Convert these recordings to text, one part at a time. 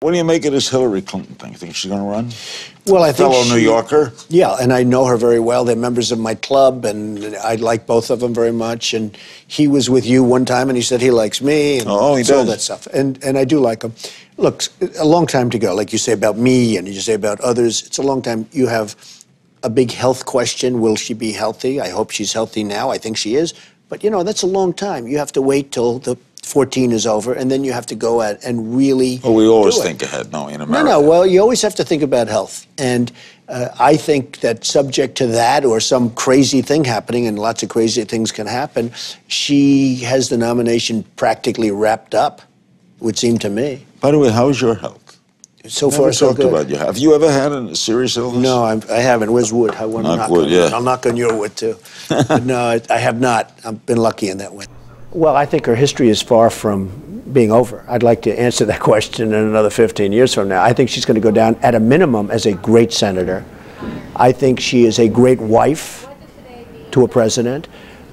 What do you make of this Hillary Clinton thing? You think she's going to run? Well, I think fellow she- New Yorker. Yeah, and I know her very well. They're members of my club, and I like both of them very much. And he was with you one time, and he said he likes me. And Oh, he so all that stuff. And and I do like him. Look, a long time to go. Like you say about me, and you say about others. It's a long time. You have a big health question. Will she be healthy? I hope she's healthy now. I think she is. But you know, that's a long time. You have to wait till the 14 is over, and then you have to go at and really. Well, we always think ahead, no, in No, America. no. no. Well, you always have to think about health, and uh, I think that subject to that or some crazy thing happening, and lots of crazy things can happen, she has the nomination practically wrapped up. Would seem to me. By the way, how's your health? So Never far, so talked good. about you. Have you ever had a serious illness? No, I'm, I haven't. Where's wood? I want to Knock wood, on yeah. I'll knock on your wood too. no, I, I have not. I've been lucky in that way. Well, I think her history is far from being over. I'd like to answer that question in another 15 years from now. I think she's going to go down at a minimum as a great senator. I think she is a great wife to a president.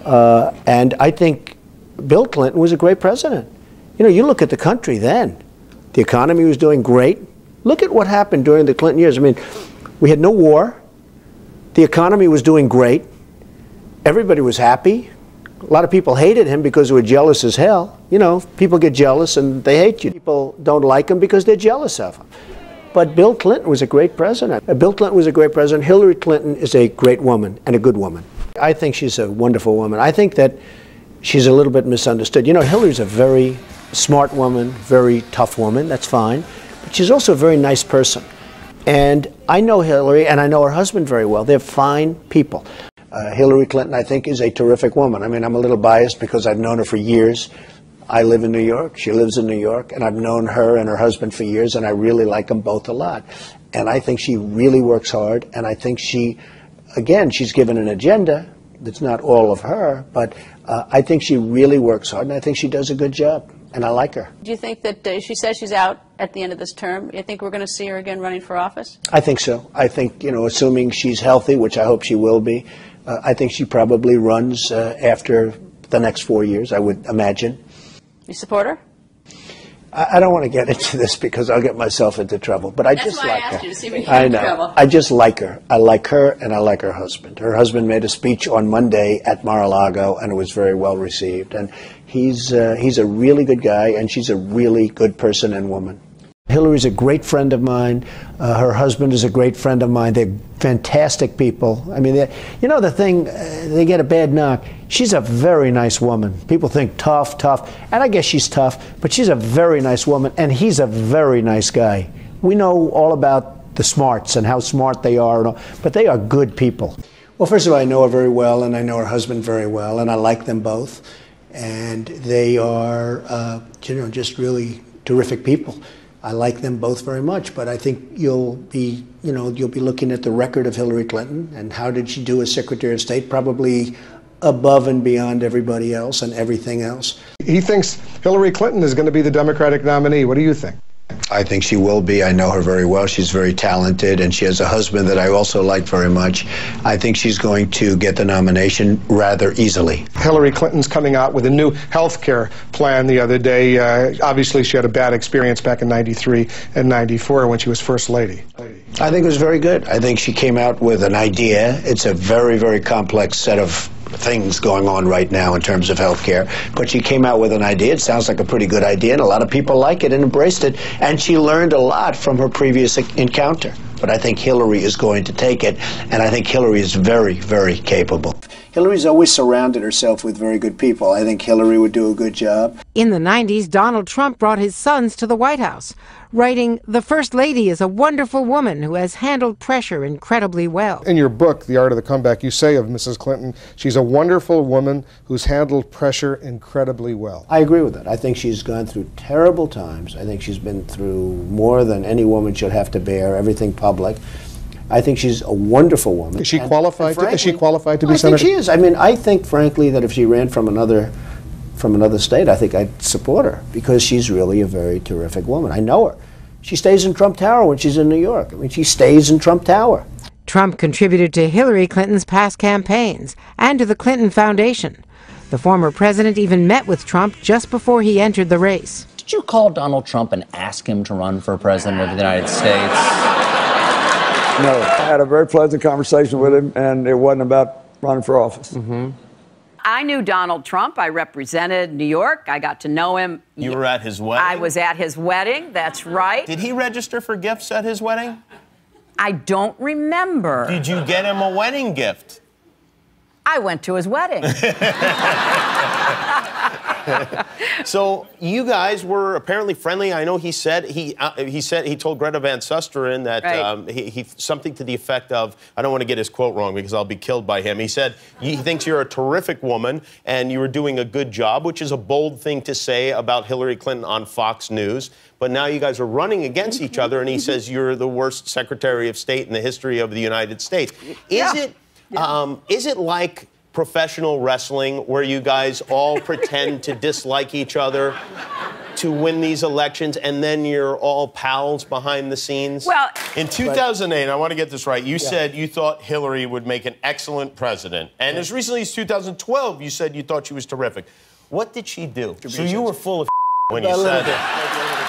Uh, and I think Bill Clinton was a great president. You know, you look at the country then, the economy was doing great. Look at what happened during the Clinton years. I mean, we had no war, the economy was doing great, everybody was happy. A lot of people hated him because they were jealous as hell. You know, people get jealous and they hate you. People don't like him because they're jealous of him. But Bill Clinton was a great president. Uh, Bill Clinton was a great president. Hillary Clinton is a great woman and a good woman. I think she's a wonderful woman. I think that she's a little bit misunderstood. You know, Hillary's a very smart woman, very tough woman. That's fine. But she's also a very nice person. And I know Hillary and I know her husband very well. They're fine people. Uh, Hillary Clinton, I think, is a terrific woman. I mean, I'm a little biased because I've known her for years. I live in New York. She lives in New York, and I've known her and her husband for years, and I really like them both a lot. And I think she really works hard, and I think she, again, she's given an agenda that's not all of her, but uh, I think she really works hard, and I think she does a good job, and I like her. Do you think that uh, she says she's out at the end of this term? You think we're going to see her again running for office? I think so. I think, you know, assuming she's healthy, which I hope she will be, uh, I think she probably runs uh, after the next four years, I would imagine. You support her? I, I don't want to get into this because I'll get myself into trouble, but I That's just why I like asked her. you to see if I know. trouble. I just like her. I like her, and I like her husband. Her husband made a speech on Monday at Mar-a-Lago, and it was very well received. And he's uh, he's a really good guy, and she's a really good person and woman. Hillary's a great friend of mine. Uh, her husband is a great friend of mine. They're fantastic people. I mean, you know, the thing, uh, they get a bad knock. She's a very nice woman. People think tough, tough, and I guess she's tough, but she's a very nice woman, and he's a very nice guy. We know all about the smarts and how smart they are, all, but they are good people. Well, first of all, I know her very well, and I know her husband very well, and I like them both. And they are, uh, you know, just really terrific people. I like them both very much, but I think you'll be, you know, you'll be looking at the record of Hillary Clinton and how did she do as Secretary of State? Probably above and beyond everybody else and everything else. He thinks Hillary Clinton is going to be the Democratic nominee. What do you think? I think she will be. I know her very well. She's very talented, and she has a husband that I also like very much. I think she's going to get the nomination rather easily. Hillary Clinton's coming out with a new health care plan the other day. Uh, obviously, she had a bad experience back in 93 and 94 when she was First Lady. I think it was very good. I think she came out with an idea. It's a very, very complex set of things going on right now in terms of healthcare. But she came out with an idea. It sounds like a pretty good idea, and a lot of people like it and embraced it. And she learned a lot from her previous encounter. But I think Hillary is going to take it, and I think Hillary is very, very capable. Hillary's always surrounded herself with very good people. I think Hillary would do a good job. In the 90s, Donald Trump brought his sons to the White House, writing, The First Lady is a wonderful woman who has handled pressure incredibly well. In your book, The Art of the Comeback, you say of Mrs. Clinton, she's a wonderful woman who's handled pressure incredibly well. I agree with that. I think she's gone through terrible times. I think she's been through more than any woman should have to bear, everything public. I think she's a wonderful woman. Is she And- qualified and to- is she qualified to be I senator? think she is. I mean, I think, frankly, that if she ran from another from another state, I think I'd support her because she's really a very terrific woman. I know her. She stays in Trump Tower when she's in New York. I mean, she stays in Trump Tower. Trump contributed to Hillary Clinton's past campaigns and to the Clinton Foundation. The former president even met with Trump just before he entered the race. Did you call Donald Trump and ask him to run for president of the United States? No, I had a very pleasant conversation with him, and it wasn't about running for office. Mm-hmm. I knew Donald Trump. I represented New York. I got to know him. You were at his wedding? I was at his wedding. That's right. Did he register for gifts at his wedding? I don't remember. Did you get him a wedding gift? I went to his wedding. So you guys were apparently friendly. I know he said he uh, he said he told Greta Van Susteren that Right. um, he, he something to the effect of I don't want to get his quote wrong because I'll be killed by him. He said he thinks you're a terrific woman and you were doing a good job, which is a bold thing to say about Hillary Clinton on Fox News. But now you guys are running against each other, and he says you're the worst Secretary of State in the history of the United States. Is Yeah. it um, is it like professional wrestling where you guys all pretend to dislike each other to win these elections and then you're all pals behind the scenes? Well- in 2008, I want to get this right. You said you thought Hillary would make an excellent president. And as recently as 2012, you said you thought she was terrific. What did she do? So you were full of when you said it.